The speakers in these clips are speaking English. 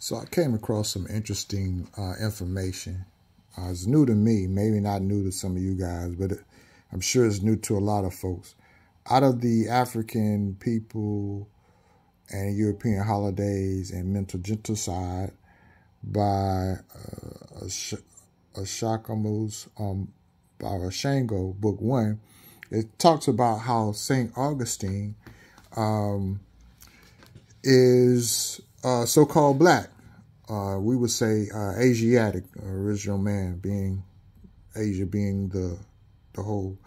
So I came across some interesting uh, information. Uh, it's new to me, maybe not new to some of you guys, but it, I'm sure it's new to a lot of folks. Out of the African people and European holidays and mental genocide by uh, Ashakamus um, by Ashango, Book One, it talks about how Saint Augustine um, is uh, so-called black. Uh, we would say uh, Asiatic, original man, being Asia being the the whole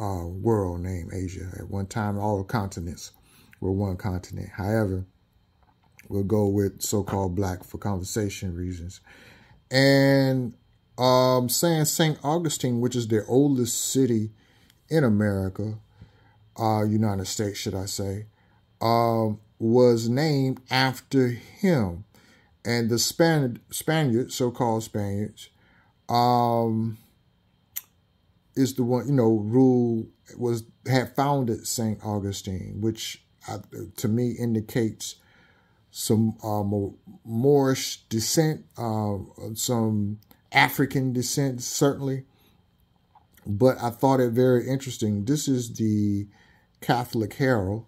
uh, world name Asia. At one time, all the continents were one continent. However, we'll go with so-called black for conversation reasons. And um, saying St. Augustine, which is the oldest city in America, uh, United States, should I say, um, was named after him. And the Spaniard, Spaniards, so-called Spaniards, um, is the one, you know, rule was had founded St. Augustine, which uh, to me indicates some uh, Moorish descent, uh, some African descent, certainly. But I thought it very interesting. This is the Catholic Herald,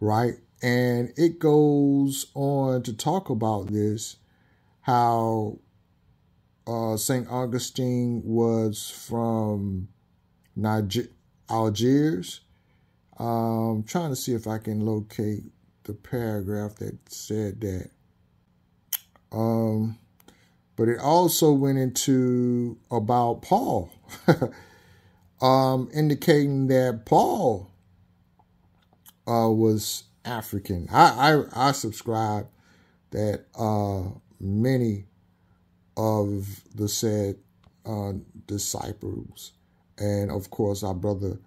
right? And it goes on to talk about this, how uh, St. Augustine was from Niger Algiers. Um, trying to see if I can locate the paragraph that said that. Um, but it also went into about Paul, um, indicating that Paul uh, was African. I, I, I subscribe that uh, many of the said uh, disciples, and of course our brother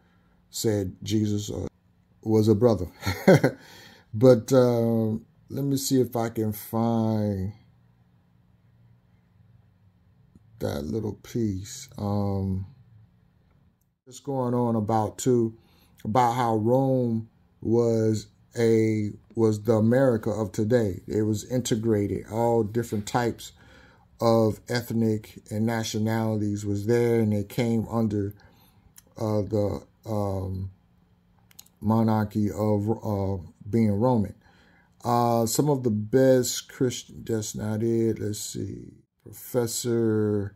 said Jesus uh, was a brother. but uh, let me see if I can find that little piece. Um, going on about too about how Rome was a was the America of today. It was integrated. All different types of ethnic and nationalities was there, and they came under uh, the um, monarchy of uh, being Roman. Uh, some of the best Christian. That's not it. Let's see. Professor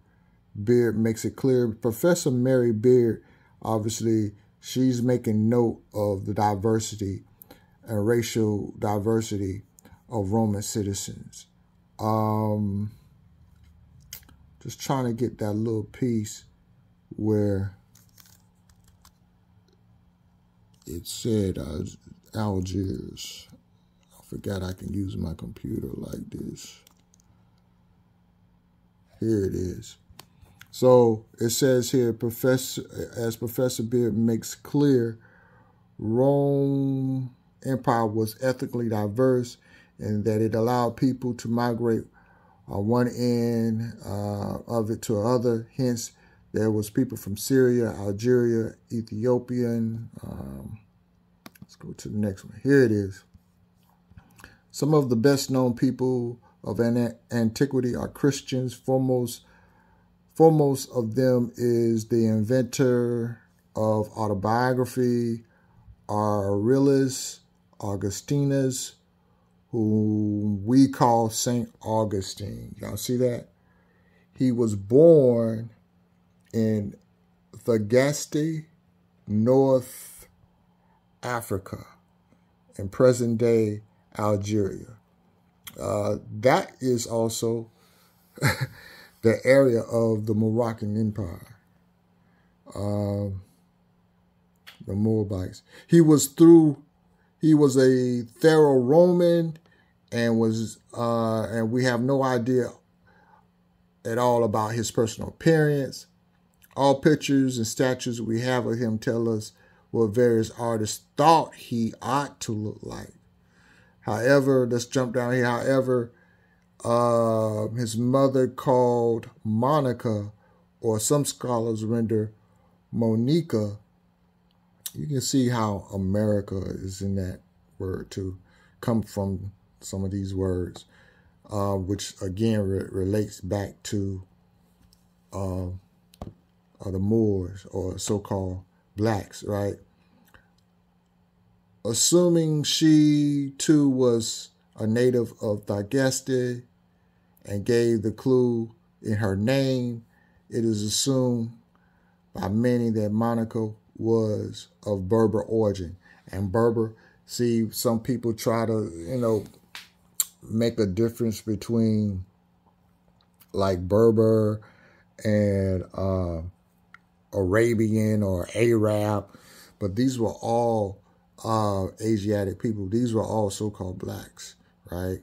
Beard makes it clear. Professor Mary Beard, obviously, she's making note of the diversity and racial diversity of Roman citizens. Um, just trying to get that little piece where it said uh, Algiers. I forgot I can use my computer like this. Here it is. So it says here, Professor, as Professor Beard makes clear, Rome Empire was ethically diverse and that it allowed people to migrate uh, one end uh, of it to other. Hence, there was people from Syria, Algeria, Ethiopian. Um, let's go to the next one. Here it is. Some of the best known people of an antiquity are Christians. Foremost, foremost of them is the inventor of autobiography, Aurelius Augustinus, who we call St. Augustine. Y'all see that? He was born in Thagaste, North Africa, in present day Algeria. Uh, that is also the area of the Moroccan Empire, um, the Moabites. He was through, he was a thorough Roman and was, uh, and we have no idea at all about his personal appearance. All pictures and statues we have of him tell us what various artists thought he ought to look like. However, let's jump down here. However, uh, his mother called Monica, or some scholars render Monica. You can see how America is in that word to come from some of these words. uh, which again re relates back to uh, uh, the Moors or so-called blacks, right? Assuming she too was a native of Thagaste and gave the clue in her name, it is assumed by many that Monica was of Berber origin. And Berber, see, some people try to, you know, make a difference between like Berber and uh, Arabian or Arab, but these were all uh, Asiatic people. These were all so-called blacks, right?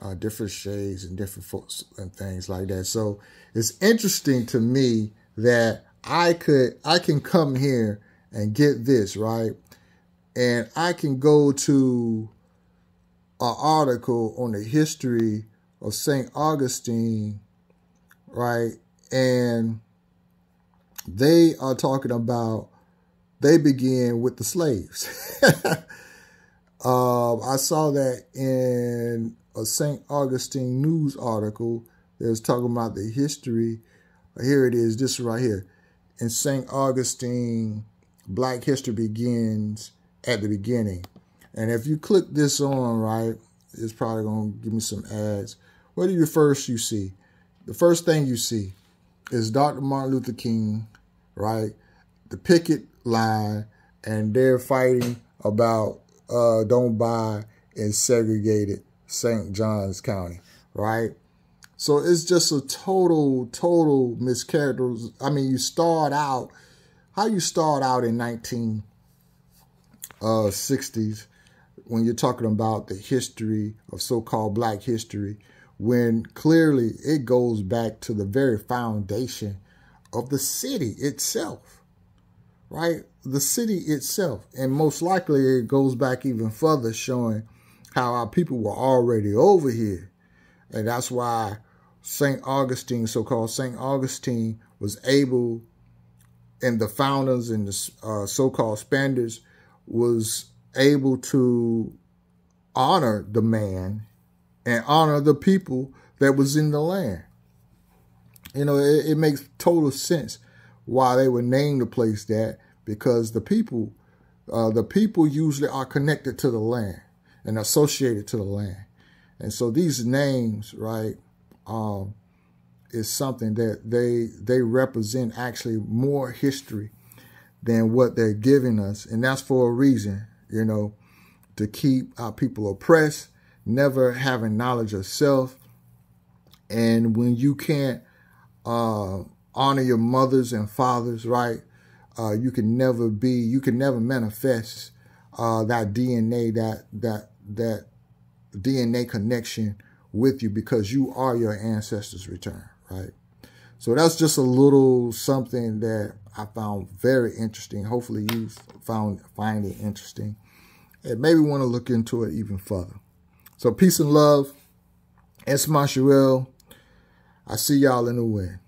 Uh, different shades and different folks and things like that. So it's interesting to me that I could I can come here and get this right, and I can go to an article on the history of St. Augustine, right? And they are talking about, they begin with the slaves. um, I saw that in a St. Augustine news article that was talking about the history. Here it is, this right here. In St. Augustine, Black history begins at the beginning. And if you click this on, right, it's probably going to give me some ads. What are you first you see? The first thing you see is Dr. Martin Luther King, right? The picket line, and they're fighting about uh, don't buy in segregated St. Johns County, right? So it's just a total, total mischaracterization. I mean, you start out, how you start out in 1960s uh, when you're talking about the history of so-called black history, when clearly it goes back to the very foundation of the city itself, right? The city itself. And most likely it goes back even further showing how our people were already over here. And that's why St. Augustine, so-called St. Augustine, was able, and the founders and the uh, so-called Spaniards was able to honor the man and honor the people that was in the land. You know, it, it makes total sense why they would name the place that because the people, uh, the people usually are connected to the land and associated to the land. And so these names, right, um, is something that they they represent actually more history than what they're giving us. And that's for a reason, you know, to keep our people oppressed, never having knowledge of self. And when you can't uh, honor your mothers and fathers, right, uh, you can never be, you can never manifest uh, that DNA, that that that DNA connection with you because you are your ancestors' return, right? So that's just a little something that I found very interesting. Hopefully you found find it interesting and maybe want to look into it even further. So peace and love. It's Marshall. I see y'all in the wind.